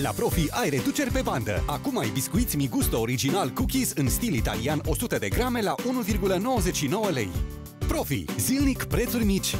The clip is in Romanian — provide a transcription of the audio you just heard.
La Profi ai reduceri pe bandă. Acum ai biscuiți Migusto original cookies în stil italian 100 de grame la 1,99 lei. Profi. Zilnic prețuri mici.